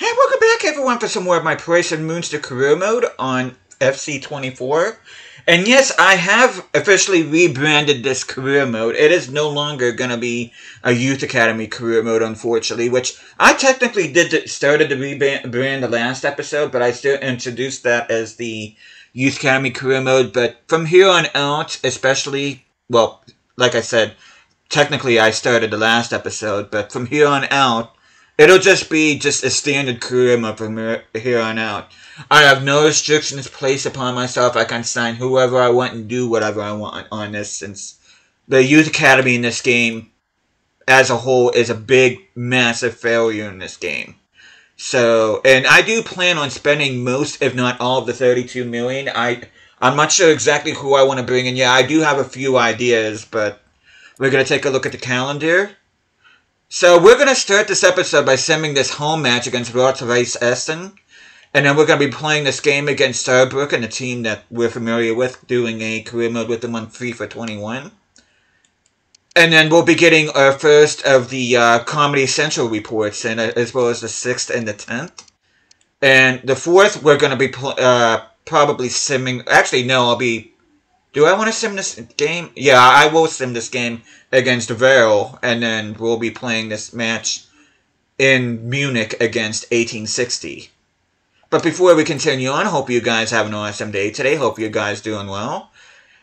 Hey, welcome back everyone for some more of my Preussen Münster career mode on FC24. And yes, I have officially rebranded this career mode. It is no longer going to be a Youth Academy career mode, unfortunately, which I technically did started to rebrand the last episode, but I still introduced that as the Youth Academy career mode. But from here on out, especially, well, like I said, technically I started the last episode, but from here on out, It'll just be just a standard career mode from here on out. I have no restrictions placed upon myself. I can sign whoever I want and do whatever I want on this since the Youth Academy in this game as a whole is a big, massive failure in this game. So, and I do plan on spending most, if not all, of the 32 million. I, I'm not sure exactly who I want to bring in. Yeah, I do have a few ideas, but we're going to take a look at the calendar. So we're going to start this episode by sending this home match against Rot-Weiss Essen. And then we're going to be playing this game against Saarbrücken, a team that we're familiar with, doing a career mode with them on FIFA 21. And then we'll be getting our first of the uh, Comedy Central reports, and uh, as well as the 6th and the 10th. And the 4th, we're going to be uh, probably simming... Actually, no, I'll be do I want to sim this game? Yeah, I will sim this game against Verl, and then we'll be playing this match in Munich against 1860. But before we continue on, hope you guys have an awesome day today. Hope you guys doing well.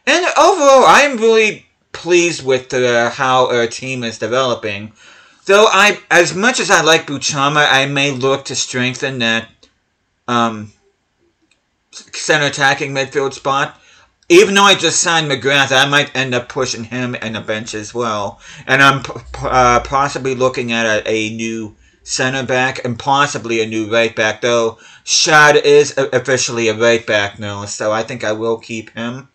And overall, I'm really pleased with uh, how our team is developing. Though I, as much as I like Buchama, I may look to strengthen that um, center attacking midfield spot. Even though I just signed McGrath, I might end up pushing him in the bench as well. And I'm uh, possibly looking at a, a, new center back and possibly a new right back, though Shad is officially a right back now, so I think I will keep him.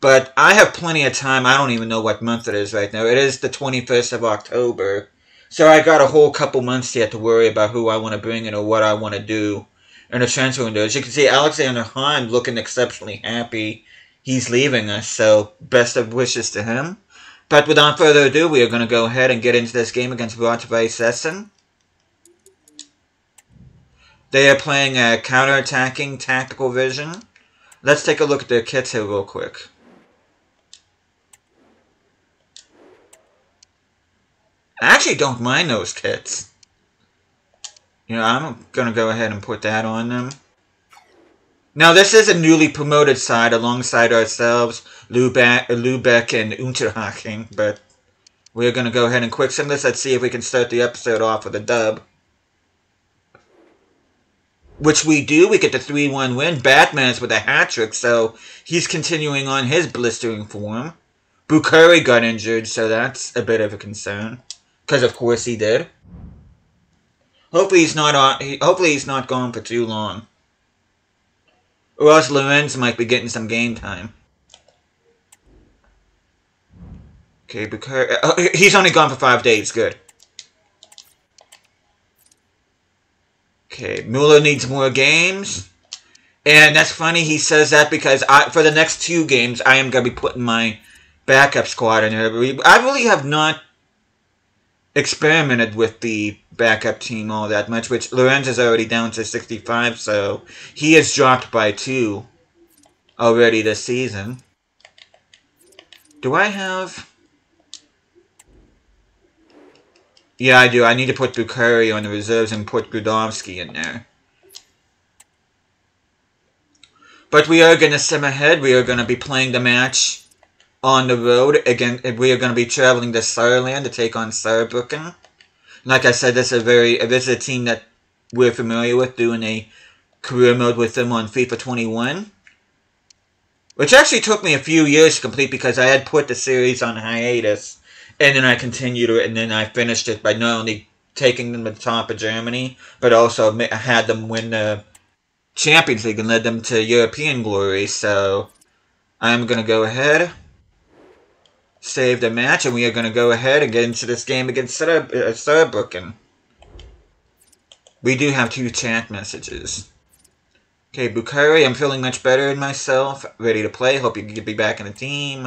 But I have plenty of time. I don't even know what month it is right now. It is the 21st of October. So I got a whole couple months yet to worry about who I want to bring in or what I want to do in the transfer window. As you can see, Alexander Hahn looking exceptionally happy he's leaving us, so best of wishes to him. But without further ado, we are going to go ahead and get into this game against Rot-Weiss Essen. They are playing a counter-attacking tactical vision. Let's take a look at their kits here real quick. I actually don't mind those kits. You know, I'm going to go ahead and put that on them. Now, this is a newly promoted side alongside ourselves, Lubeck, and Unterhaching, but we're going to go ahead and quick sim this. Let's see if we can start the episode off with a dub. Which we do. We get the 3-1 win. Batmaz with a hat-trick, so he's continuing on his blistering form. Bukari got injured, so that's a bit of a concern. Because, of course, he did. Hopefully he's not on, hopefully he's not gone for too long. Or else Lorenz might be getting some game time. Okay, because uh, he's only gone for five days. Good. Okay, Mueller needs more games. And that's funny he says that because I, for the next two games, I am going to be putting my backup squad in there. I really have not experimented with the backup team all that much, which Lorenz is already down to 65, so he has dropped by two already this season. Do I have... Yeah, I do. I need to put Bukari on the reserves and put Grudovsky in there. But we are going to sim ahead. We are going to be playing the match on the road. Again, we are going to be traveling to Saarland to take on Saarbrücken. Like I said, this is a very this is a team that we're familiar with doing a career mode with them on FIFA 21. Which actually took me a few years to complete because I had put the series on hiatus. And then I continued it and then I finished it by not only taking them to the top of Germany, but also had them win the Champions League and led them to European glory. So I'm going to go ahead save a match, and we are going to go ahead and get into this game against Saarbrücken. We do have two chat messages. Okay, Bukari, I'm feeling much better in myself. Ready to play. Hope you can be back in the team.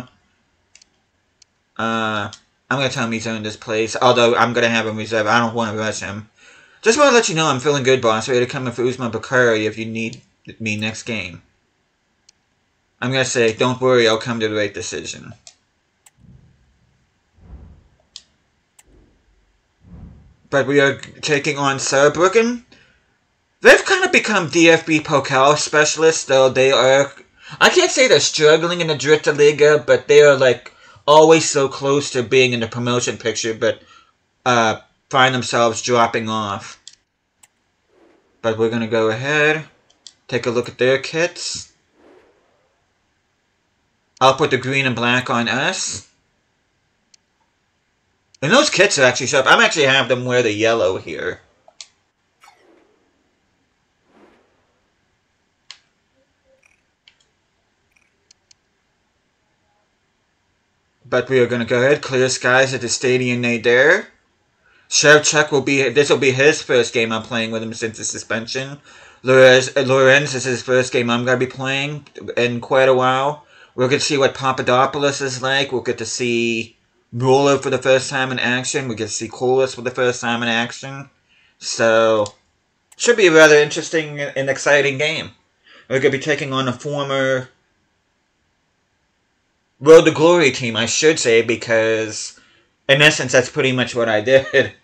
Uh, I'm going to tell him he's owned this place. Although, I'm going to have him reserve. I don't want to rush him. Just want to let you know I'm feeling good, boss. Ready to come in for Usman Bakari if you need me next game. I'm going to say, don't worry, I'll come to the right decision. But we are taking on Saarbrücken. They've kind of become DFB Pokal specialists, though they are... I can't say they're struggling in the Dritte Liga, but they are, like, always so close to being in the promotion picture, but uh, find themselves dropping off. But we're to go ahead, take a look at their kits. I'll put the green and black on us. And those kits are actually sharp. I'm actually have them wear the yellow here. But we are going to go ahead, clear skies at the Stadion Nader. Shevchuk will be, this will be his first game I'm playing with him since the suspension. Lorenz, uh, Lorenz is his first game I'm going to be playing in quite a while. We'll get to see what Papadopoulos is like. We'll get to see Ruler for the first time in action. We get to see Coolest for the first time in action. So, should be a rather interesting and exciting game. We're going to be taking on a former Road to Glory team, I should say, because in essence, that's pretty much what I did.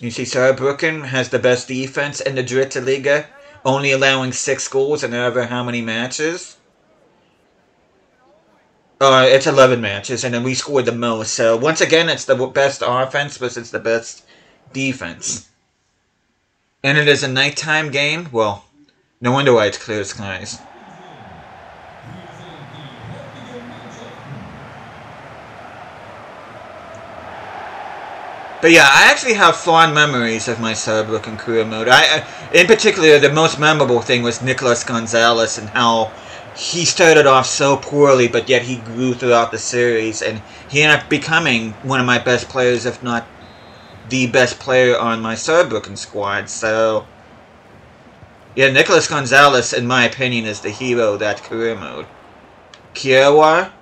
You see, Saarbrücken has the best defense in the Dritte Liga, only allowing six goals in ever how many matches? Uh, it's 11 matches, and then we scored the most. So, once again, it's the best offense, but it's the best defense. And it is a nighttime game? Well, no wonder why it's clear skies. But yeah, I actually have fond memories of my Saarbrücken career mode. I, in particular, the most memorable thing was Nicolas Gonzalez and how he started off so poorly, but yet he grew throughout the series, and he ended up becoming one of my best players, if not the best player on my Saarbrücken squad. So yeah, Nicholas Gonzalez, in my opinion, is the hero that career mode. Kiowa?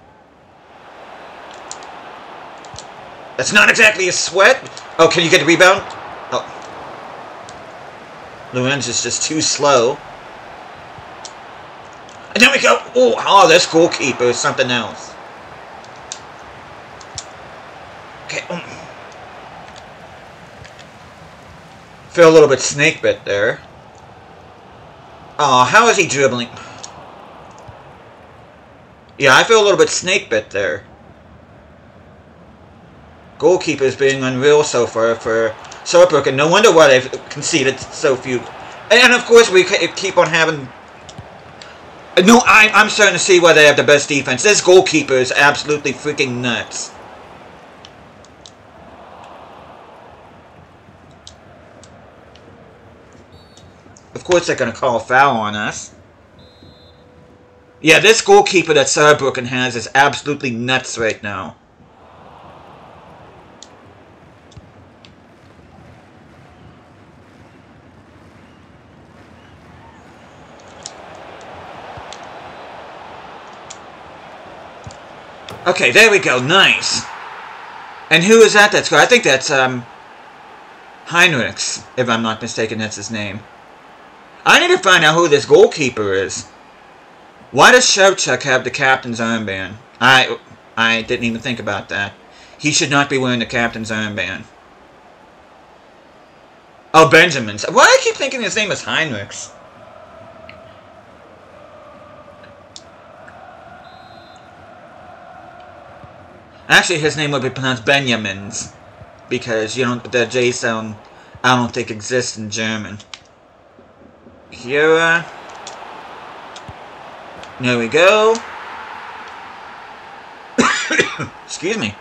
That's not exactly a sweat. Oh, can you get the rebound? Oh. Lorenz is just too slow. And then we go. Oh, oh, this goalkeeper is something else. Okay. Um. Feel a little bit snake bit there. Oh, how is he dribbling? Yeah, I feel a little bit snake bit there. Goalkeepers being unreal so far for Saarbrücken. No wonder why they've conceded so few. And of course, we keep on having. No, I, I'm starting to see why they have the best defense. This goalkeeper is absolutely freaking nuts. Of course they're going to call a foul on us. Yeah, this goalkeeper that Saarbrücken has is absolutely nuts right now. Okay, there we go. Nice. And who is that that's I think that's, um, Heinrichs, if I'm not mistaken, that's his name. I need to find out who this goalkeeper is. Why does Shevchuk have the captain's armband? I I didn't even think about that. He should not be wearing the captain's armband. Oh, Benjamin's. Why do I keep thinking his name is Heinrichs? Actually, his name would be pronounced Benjamin's. Because, you know, the J sound, I don't think exists in German. Here. There we go. Excuse me.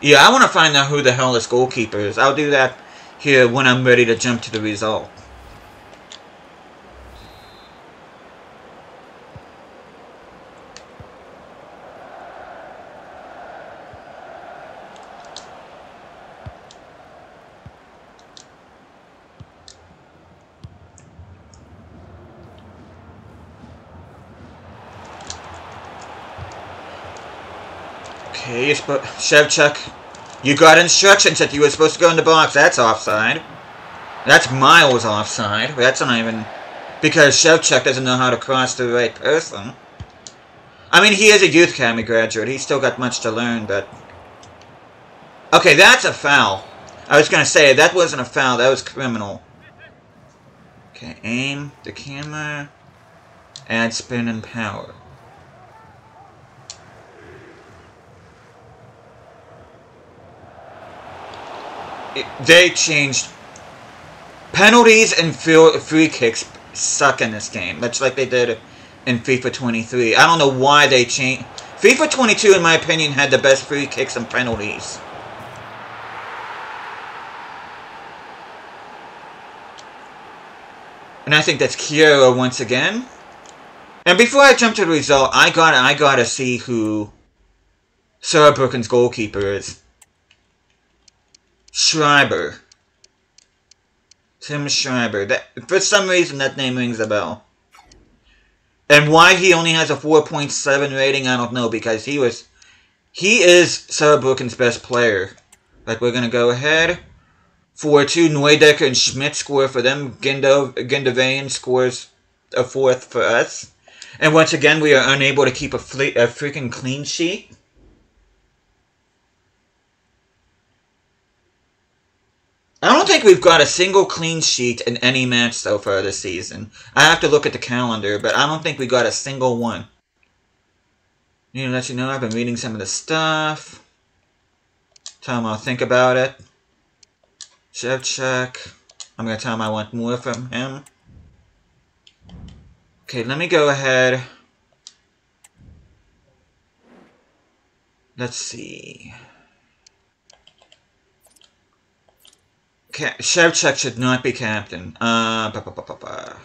Yeah, I want to find out who the hell this goalkeeper is. I'll do that here when I'm ready to jump to the result. Okay, you're sp- Shevchuk, you got instructions that you were supposed to go in the box. That's offside. That's miles offside. That's not even... Because Shevchuk doesn't know how to cross the right person. I mean, he is a youth academy graduate. He's still got much to learn, but... Okay, that's a foul. I was going to say, that wasn't a foul. That was criminal. Okay, aim, the camera, add spin and power. They changed penalties and free kicks suck in this game, much like they did in FIFA 23. I don't know why they changed. FIFA 22, in my opinion, had the best free kicks and penalties. And I think that's Kyoto once again. And before I jump to the result, I gotta I gotta see who Sarah Saarbrücken's goalkeeper is. Schreiber. Tim Schreiber. That for some reason that name rings a bell. And why he only has a 4.7 rating, I don't know, because he was he is Saarbrücken's best player. Like we're gonna go ahead. 4-2, Neudecker and Schmidt score for them. Gindo, Gindovain scores a fourth for us. And once again, we are unable to keep a, a freaking clean sheet. I don't think we've got a single clean sheet in any match so far this season. I have to look at the calendar, but I don't think we got a single one. You know, let you know I've been reading some of the stuff. Tell them I'll think about it. Shevchuk. I'm going to tell him I want more from him. Okay, let me go ahead. Let's see. Shevchuk should not be captain. Uh, ba -ba -ba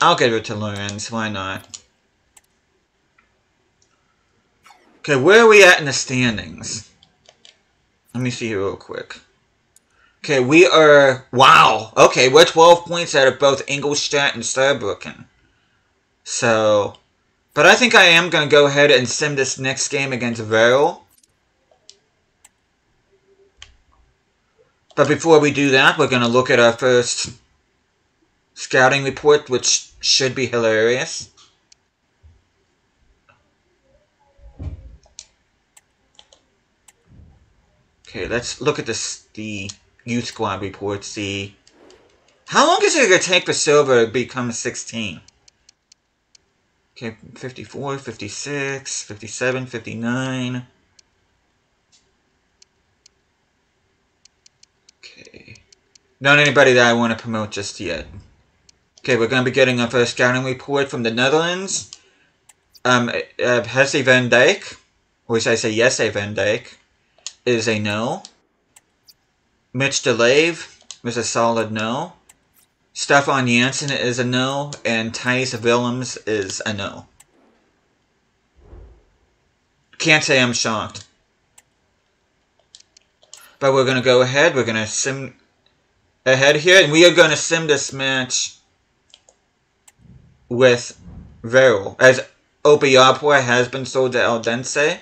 I'll give it to Lorenz. Why not? Okay, where are we at in the standings? Let me see here real quick. Okay, we are... Wow! Okay, we're 12 points out of both Ingolstadt and Saarbrücken. So... But I think I am going to go ahead and sim this next game against Verl. But before we do that, we're going to look at our first scouting report, which should be hilarious. Okay, let's look at this the youth squad report, see how long is it going to take for Silver to become 16? Okay, 54, 56, 57, 59. Not anybody that I want to promote just yet. Okay, we're going to be getting our first scouting report from the Netherlands. Um, uh, Hesse van Dijk, or should I say Jesse van Dijk, is a no. Mitch DeLave is a solid no. Stefan Janssen is a no, and Thijs Willems is a no. Can't say I'm shocked. But we're going to go ahead. We're going to sim ahead here, and we are going to sim this match with Verl, as Opiapua has been sold to El Eldense.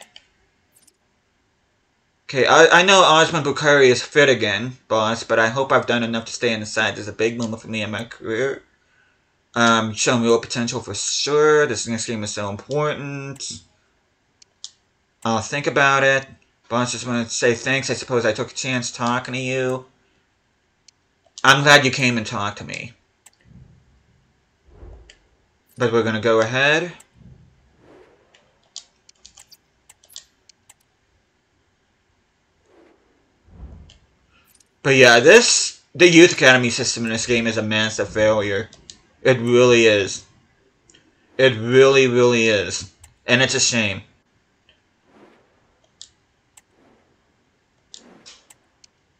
Okay, I, I know Osman Bukhari is fit again, boss, but I hope I've done enough to stay on the side. There's a big moment for me in my career. Um, showing real potential for sure. This next game is so important. I'll think about it. Boss, just want to say thanks. I suppose I took a chance talking to you. I'm glad you came and talked to me. But we're going to go ahead. But yeah, this the youth academy system in this game is a massive failure. It really is. It really, really is. And it's a shame.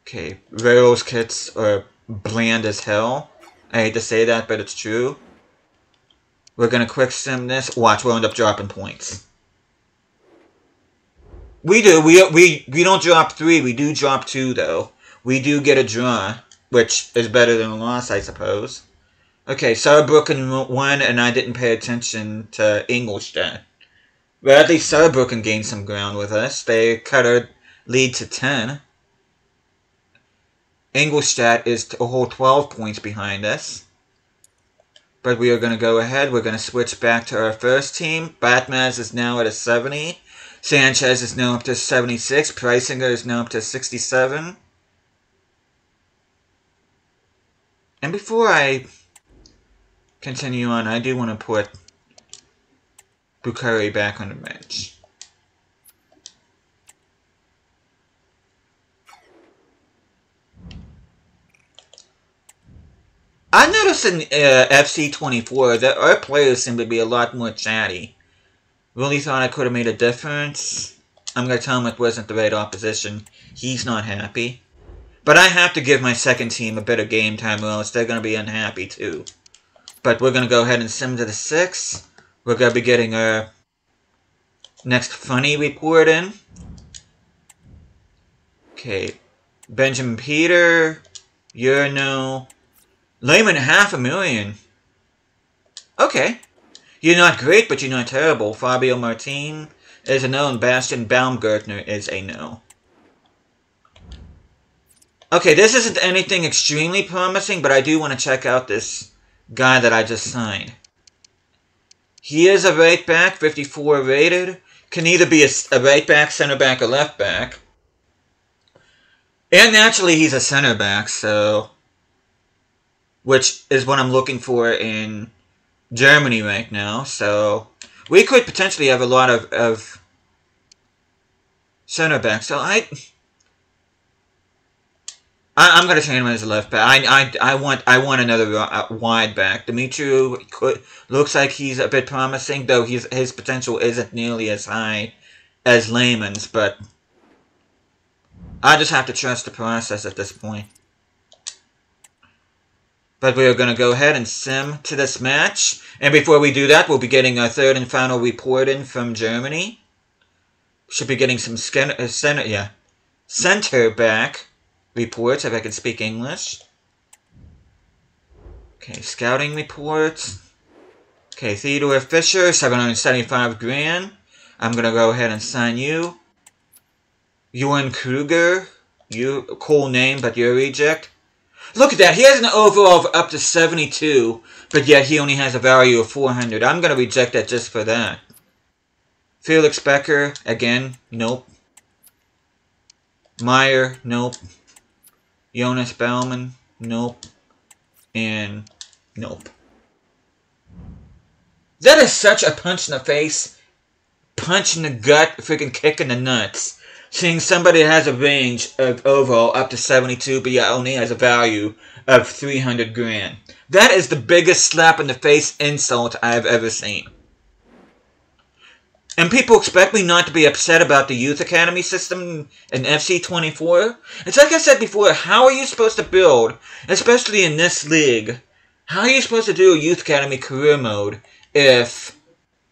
Okay, Rails kits are bland as hell. I hate to say that, but it's true. We're gonna quick sim this. Watch, we'll end up dropping points. We do. We we we don't drop three. We do drop two though. We do get a draw, which is better than a loss, I suppose. Okay, Saarbrücken won, and I didn't pay attention to Ingolstadt. Radley Saarbrücken gained some ground with us. They cut our lead to 10. Ingolstadt is a whole 12 points behind us. But we are going to go ahead. We're going to switch back to our first team. Batmaz is now at a 70. Sanchez is now up to 76. Preisinger is now up to 67. And before I continue on, I do want to put Bukhari back on the bench. I noticed in uh, FC24 that our players seem to be a lot more chatty. Really thought I could have made a difference. I'm going to tell him it wasn't the right opposition. He's not happy. But I have to give my second team a bit of game time or else they're going to be unhappy too. But we're going to go ahead and sim to the 6. We're going to be getting our next funny report in. Okay. Benjamin Peter. Urno. Layman half a million. Okay. You're not great, but you're not terrible. Fabio Martin is a no, and Bastian Baumgartner is a no. Okay, this isn't anything extremely promising, but I do want to check out this guy that I just signed. He is a right back, 54 rated. Can either be a, a right back, center back, or left back. And naturally, he's a center back, so which is what I'm looking for in Germany right now. So we could potentially have a lot of, of center backs. So I, I am gonna change him as a left back. I I I want I want another uh, wide back. Dimitri could looks like he's a bit promising, though his his potential isn't nearly as high as Lehman's. But I just have to trust the process at this point. But we are going to go ahead and sim to this match. And before we do that, we'll be getting our third and final report in from Germany. Should be getting some uh, center, yeah, center back reports, if I can speak English. Okay, scouting reports. Okay, Theodore Fisher, 775 grand. I'm going to go ahead and sign you. Ewan Kruger, you cool name, but you're a reject. Look at that. He has an overall of up to 72, but yet he only has a value of 400. I'm going to reject that just for that. Felix Becker, again, nope. Meyer, nope. Jonas Baumann, nope. And nope. That is such a punch in the face, punch in the gut, freaking kick in the nuts seeing somebody has a range of overall up to 72, but yet only has a value of 300 grand. That is the biggest slap in the face insult I have ever seen. And people expect me not to be upset about the Youth Academy system in FC24. It's like I said before, how are you supposed to build, especially in this league, how are you supposed to do a Youth Academy career mode if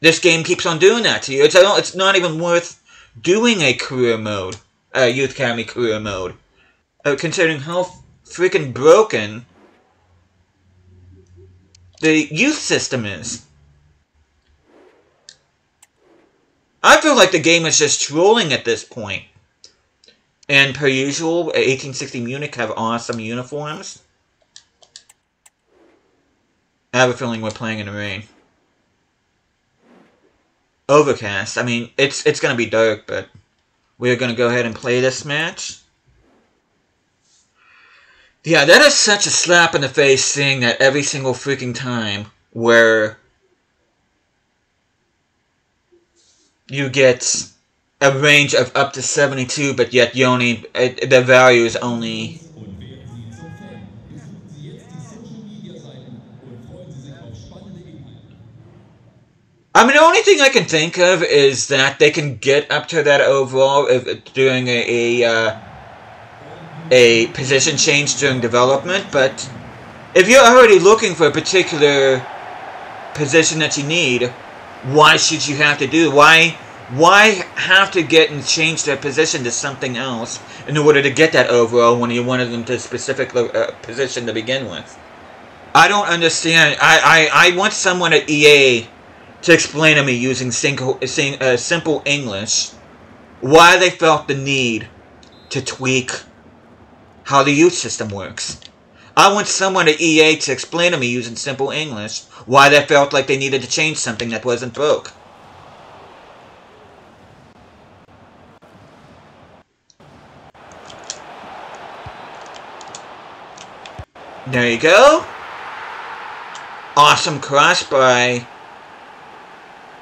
this game keeps on doing that to you? It's, it's not even worth doing a career mode, a uh, Youth Academy career mode, uh, considering how freaking broken the youth system is. I feel like the game is just trolling at this point. And per usual, 1860 Munich have awesome uniforms. I have a feeling we're playing in the rain. Overcast. I mean, it's it's gonna be dark, but we're gonna go ahead and play this match. Yeah, that is such a slap in the face seeing that every single freaking time where you get a range of up to 72, but yet only, the value is only I mean, the only thing I can think of is that they can get up to that overall if doing a a, uh, a position change during development. But if you're already looking for a particular position that you need, why should you have to do? Why why have to get and change their position to something else in order to get that overall when you wanted them to a specific uh, position to begin with? I don't understand. I, I, I want someone at EA to explain to me using simple, uh, simple English why they felt the need to tweak how the youth system works. I want someone at EA to explain to me using simple English why they felt like they needed to change something that wasn't broke. There you go. Awesome cross by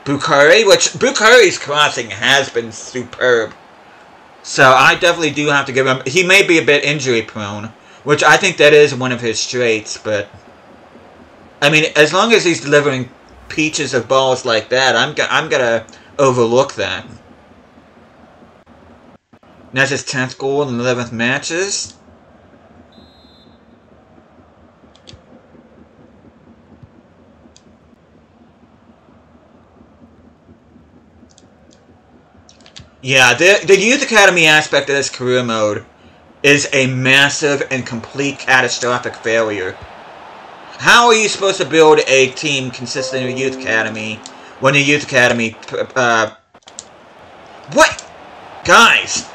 Bukhari, which Bukhari's crossing has been superb. So I definitely do have to give him... He may be a bit injury prone, which I think that is one of his traits, but... I mean, as long as he's delivering peaches of balls like that, I'm, I'm gonna overlook that. that's his 10th goal in 11th matches. Yeah, the, the Youth Academy aspect of this career mode is a massive and complete catastrophic failure. How are you supposed to build a team consisting of Youth Academy when the Youth Academy... Uh, what? Guys!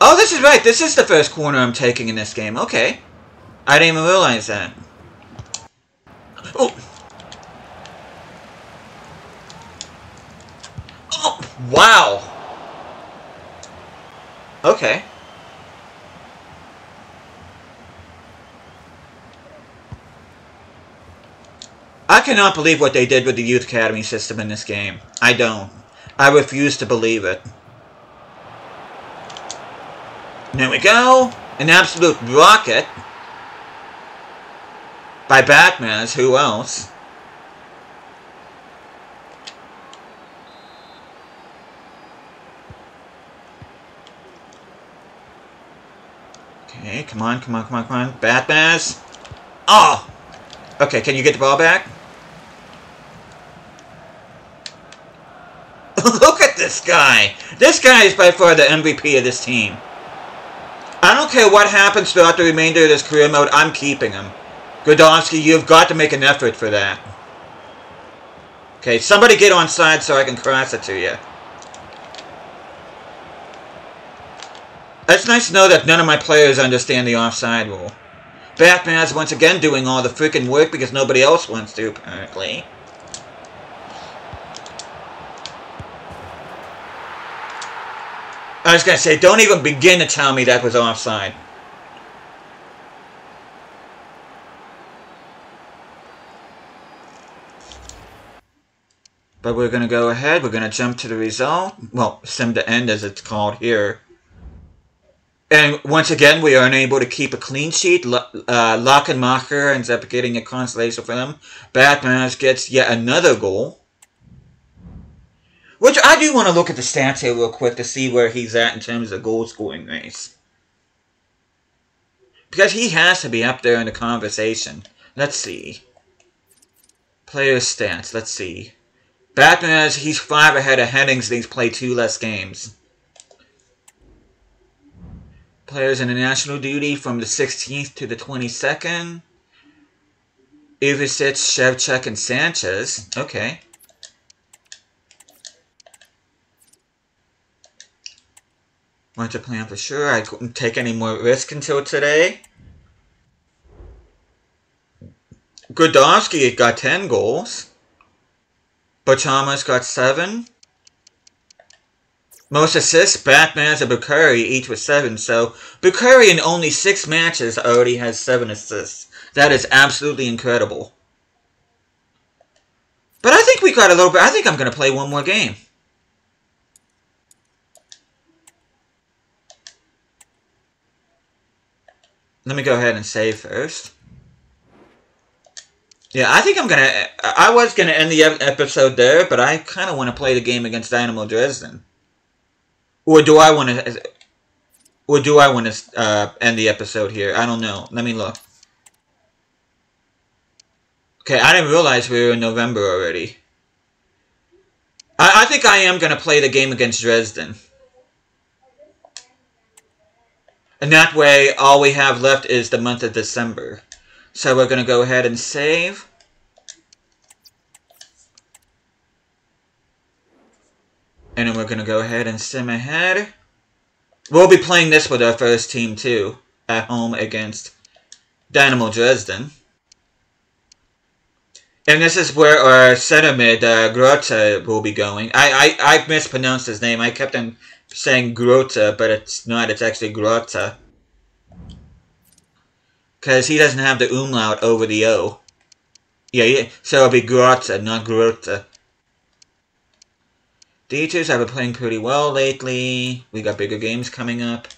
Oh, this is right. This is the first corner I'm taking in this game. Okay. I didn't even realize that. Oh! Wow! Okay. I cannot believe what they did with the Youth Academy system in this game. I don't. I refuse to believe it. There we go. An absolute rocket. By Batmaz, who else? Okay, come on, come on, come on, come on. Batmaz! Oh! Ah! Okay, can you get the ball back? Look at this guy! This guy is by far the MVP of this team. I don't care what happens throughout the remainder of this career mode, I'm keeping him. Gradovsky, you've got to make an effort for that. Okay, somebody get on side so I can cross it to you. It's nice to know that none of my players understand the offside rule. Batmaz once again doing all the freaking work because nobody else wants to, apparently. I was going to say, don't even begin to tell me that was offside. But we're going to go ahead. We're going to jump to the result. Well, sim to end as it's called here. And once again, we are unable to keep a clean sheet. Uh, Lockenmacher ends up getting a consolation for them. Batmaz gets yet another goal. Which I do want to look at the stats here real quick to see where he's at in terms of goal scoring race. Because he has to be up there in the conversation. Let's see. Player stats, let's see. Batmaz, he's five ahead of Hennings and he's played two less games. Players in the national duty from the 16th to the 22nd. Ivic, Shevchuk, and Sanchez. Okay. Want to plan for sure. I couldn't take any more risk until today. Gradovsky got 10 goals. Bachamas got 7. Most assists, Batmaz and Bukhari, each with seven. So Bukhari in only six matches already has seven assists. That is absolutely incredible. But I think we got a little bit. I think I'm going to play one more game. Let me go ahead and save first. Yeah, I think I'm going to... I was going to end the episode there, but I kind of want to play the game against Dynamo Dresden. Or do I want to... Or do I want to uh, end the episode here? I don't know. Let me look. Okay, I didn't realize we were in November already. I, I think I am going to play the game against Dresden. And that way, all we have left is the month of December. So we're going to go ahead and save. And then we're going to go ahead and sim ahead. We'll be playing this with our first team too, at home against Dynamo Dresden. And this is where our center mid, uh, Grota, will be going. I, I, I mispronounced his name. I kept on saying Grota, but it's not. It's actually Grota. Because he doesn't have the umlaut over the O. Yeah, yeah. so it'll be Grota, not Grota. D2s have been playing pretty well lately. We got bigger games coming up.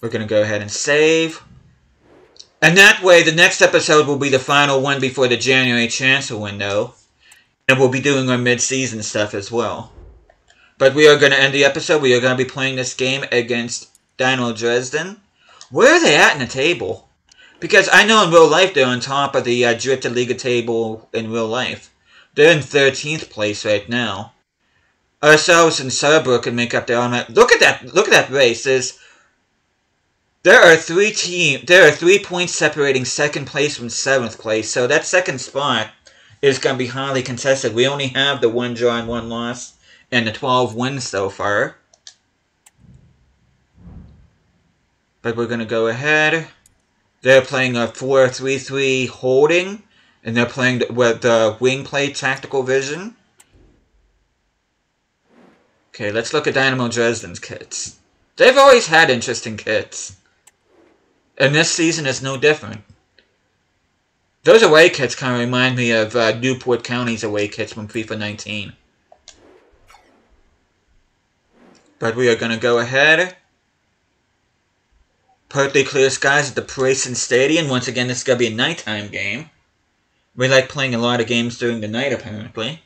We're going to go ahead and save. And that way, the next episode will be the final one before the January transfer window. And we'll be doing our mid-season stuff as well. But we are going to end the episode. We are going to be playing this game against Dynamo Dresden. Where are they at in the table? Because I know in real life they're on top of the uh, Dritte Liga table in real life. They're in 13th place right now. Ourselves and Saarbrücken make up their own... Look at that! Look at that race. There's there are three team. There are three points separating second place from seventh place. So that second spot is going to be highly contested. We only have the one draw and one loss, and the 12 wins so far. But we're going to go ahead. They're playing a 4-3-3 holding, and they're playing with the wing play tactical vision. Okay, let's look at Dynamo Dresden's kits. They've always had interesting kits. And this season is no different. Those away kits kind of remind me of uh, Newport County's away kits from FIFA 19. But we are going to go ahead. Partly clear skies at the Preußen Stadium. Once again, this is going to be a nighttime game. We like playing a lot of games during the night, apparently.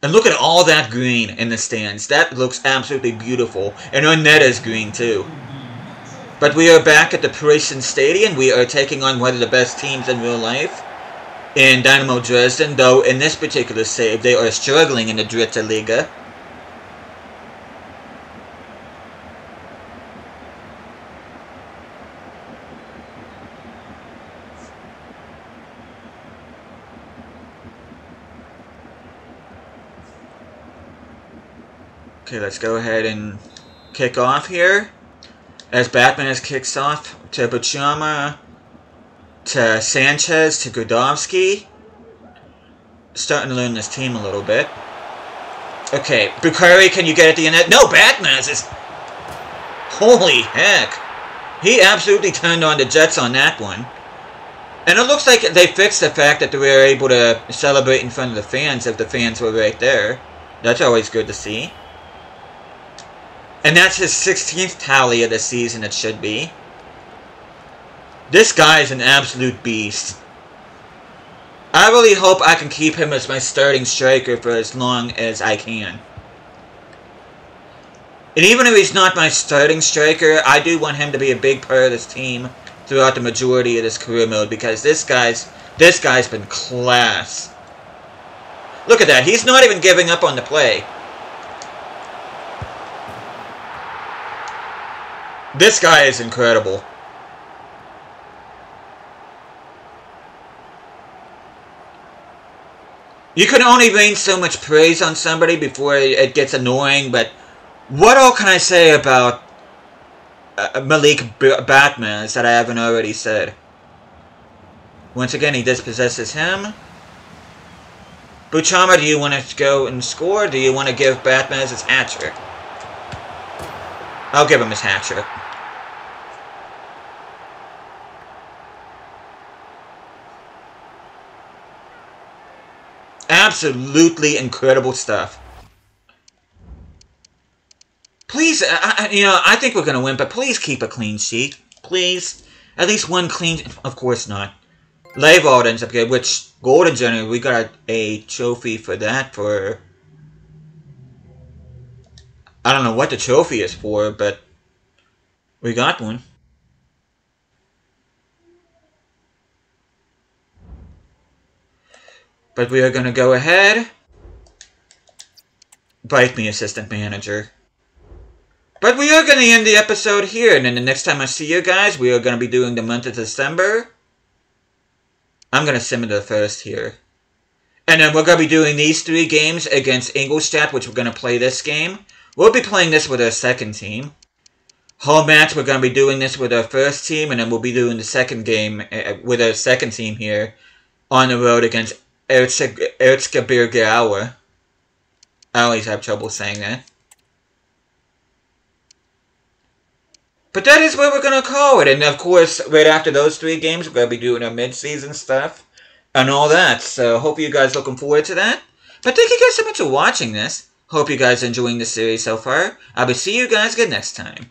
And look at all that green in the stands. That looks absolutely beautiful. And our net is green too. But we are back at the Preußen Stadium. We are taking on one of the best teams in real life in Dynamo Dresden, though in this particular save they are struggling in the Dritte Liga. Okay, let's go ahead and kick off here. As Batmaz kicks off to Buchama, to Sanchez, to Gudovsky. Starting to learn this team a little bit. Okay, Bukhari, can you get at the end? No, Batmaz is... Holy heck. He absolutely turned on the Jets on that one. And it looks like they fixed the fact that they were able to celebrate in front of the fans if the fans were right there. That's always good to see. And that's his 16th tally of the season, it should be. This guy is an absolute beast. I really hope I can keep him as my starting striker for as long as I can. And even if he's not my starting striker, I do want him to be a big part of this team throughout the majority of this career mode because this guy's this guy's been class. Look at that. He's not even giving up on the play. This guy is incredible. You can only rain so much praise on somebody before it gets annoying, but what all can I say about uh, Malik Batmaz that I haven't already said? Once again, he dispossesses him. Buchama, do you want to go and score? do you want to give Batmaz his hat trick? I'll give him his hat trick. Absolutely incredible stuff. Please, uh, I, you know, I think we're going to win, but please keep a clean sheet. Please. At least one clean... Of course not. Leivald ends up good, which Golden General, we got a trophy for that for... I don't know what the trophy is for, but we got one. But we are going to go ahead. Bite me, assistant manager. But we are going to end the episode here, and then the next time I see you guys, we are going to be doing the month of December. I'm going to sim the first here. And then we're going to be doing these three games against Ingolstadt, which we're going to play this game. We'll be playing this with our second team. Home match, we're going to be doing this with our first team, and then we'll be doing the second game uh, with our second team here on the road against Erzgebirge I always have trouble saying that. But that is what we're going to call it. And of course, right after those three games, we're going to be doing our mid-season stuff and all that. So hope you guys looking forward to that. But thank you guys so much for watching this. Hope you guys enjoying the series so far. I will be see you guys again next time.